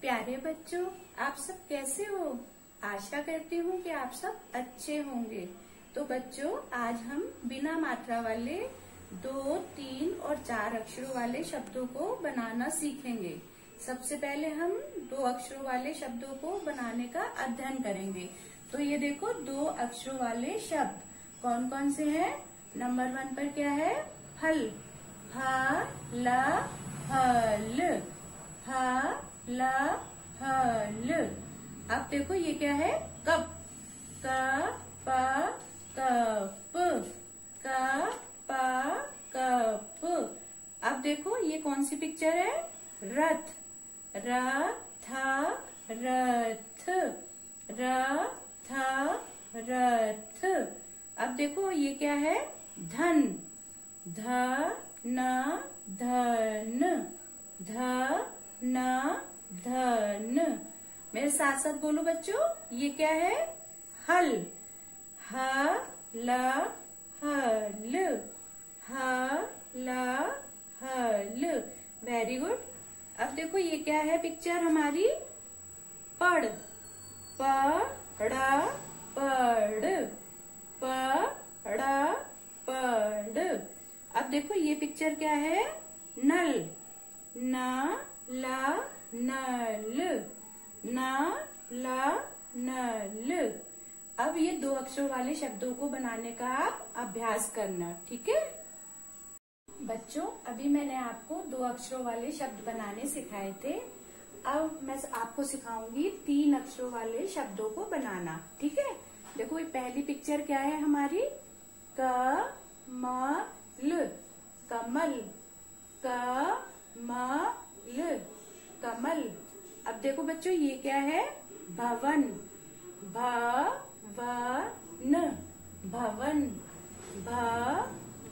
प्यारे बच्चों, आप सब कैसे हो? आशा करती हूँ कि आप सब अच्छे होंगे। तो बच्चों, आज हम बिना मात्रा वाले दो, तीन और चार अक्षरों वाले शब्दों को बनाना सीखेंगे। सबसे पहले हम दो अक्षरों वाले शब्दों को बनाने का अध्ययन करेंगे। तो ये देखो, दो अक्षरों वाले शब्द। कौन कौन से हैं? नंबर वन पर क्या है? फल। फल फल। फल। फल अब देखो ये क्या है? कप क, प, कप। क, प, कप। अब देखो ये कौन सी पिक्चर है? रथ। र थ रथ र थ रथ अब देखो ये क्या है? धन। ध न धन ध न धन। मेरे साथ साथ बोलो बच्चों, ये क्या है? हल। ह ल हल ह ल हल वेरी गुड अब देखो ये क्या है पिक्चर हमारी? पढ़। पड़ा पढ़ पड़ा पढ़ अब देखो ये पिक्चर क्या है? नल। न ला नल न ला नल। अब ये दो अक्षरों वाले शब्दों को बनाने का आप अभ्यास करना, ठीक है? बच्चों, अभी मैंने आपको दो अक्षरों वाले शब्द बनाने सिखाए थे। अब मैं आपको सिखाऊँगी तीन अक्षरों वाले शब्दों को बनाना, ठीक है? देखो, ये पहली पिक्चर क्या है हमारी? क म ल कमल। क म ल कमल। अब देखो बच्चों, ये क्या है? भवन। भवन। भ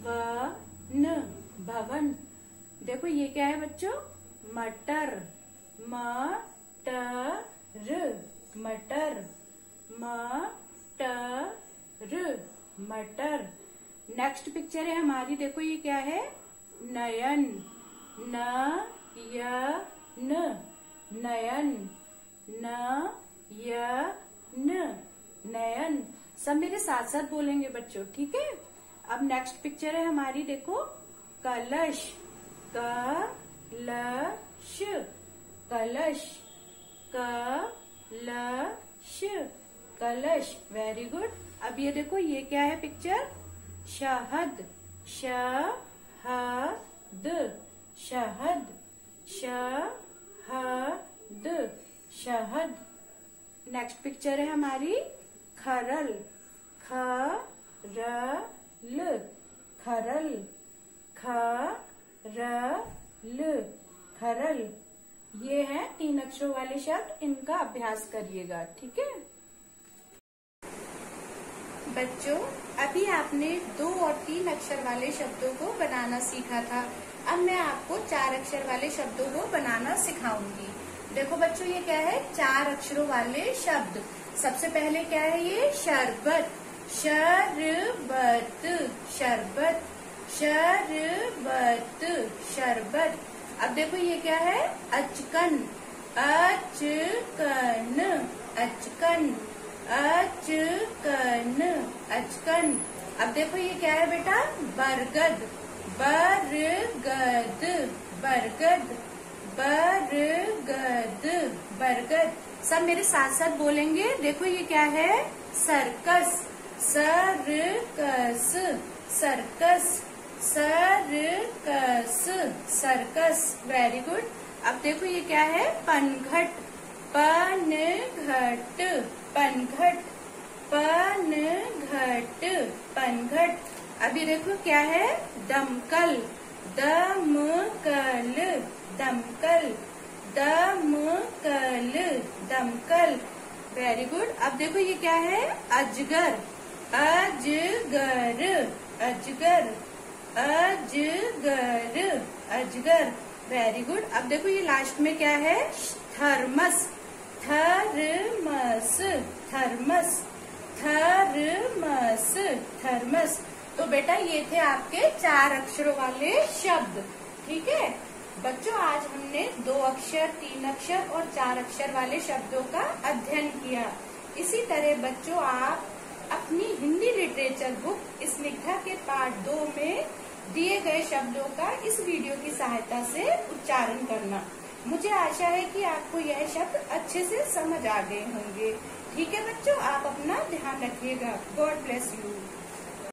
व न भवन। देखो ये क्या है बच्चों? मटर। म ट मटर। म ट र मटर। नेक्स्ट पिक्चर है हमारी। देखो ये क्या है? नयन। न न, नयन, न, य, न, नयन। सब मेरे साथ साथ बोलेंगे बच्चों, ठीक है? अब नेक्स्ट पिक्चर है हमारी, देखो। कलश क ल श कलश क ल श कलश। वेरी गुड अब ये देखो, ये क्या है पिक्चर शहद श ह द शहद। श ह द शहद। नेक्स्ट पिक्चर है हमारी, खरल। ख र खरल ख र खरल। ये है तीन अक्षरों वाले शब्द, इनका अभ्यास करिएगा, ठीक है? बच्चों, अभी आपने दो और तीन अक्षर वाले शब्दों को बनाना सीखा था। अब मैं आपको चार अक्षर वाले शब्दों को बनाना सिखाऊँगी। देखो बच्चों, ये क्या है? चार अक्षरों वाले शब्द। सबसे पहले क्या है ये? शरबत। शरबत। शरबत। शरबत। शरबत। अब देखो, ये क्या है? अचकन। अचकन। अचकन। अचकन। अचकन। अब देखो, ये क्या है बेटा? बरगद। बरगद बरगद बरगद बरगद। सब मेरे साथ साथ बोलेंगे, देखो ये क्या है? Circus, circus circus circus, circus. Very good अब देखो ये क्या है? पनघट पनघट पनघट पनघट पनघट। अभी देखो क्या है? दमकल। दमकल। दमकल। दमकल। दमकल। वेरी गुड अब देखो ये क्या है? अजगर। अजगर। अजगर। अजगर। अजगर। वेरी गुड अब देखो ये लास्ट में क्या है? Thermos. Thermos. Thermos. Thermos. Thermos. तो बेटा ये थे आपके चार अक्षरों वाले शब्द, ठीक है? बच्चों, आज हमने दो अक्षर, तीन अक्षर और चार अक्षर वाले शब्दों का अध्ययन किया। इसी तरह बच्चों, आप अपनी हिंदी लिटरेचर बुक स्निग्धा के पार्ट दो में दिए गए शब्दों का इस वीडियो की सहायता से उच्चारण करना। मुझे आशा है कि आपको यह शब्द अच्छे से समझ आ गए होंगे। ठीक है बच्चों, आप अपना ध्यान रखिएगा। God bless you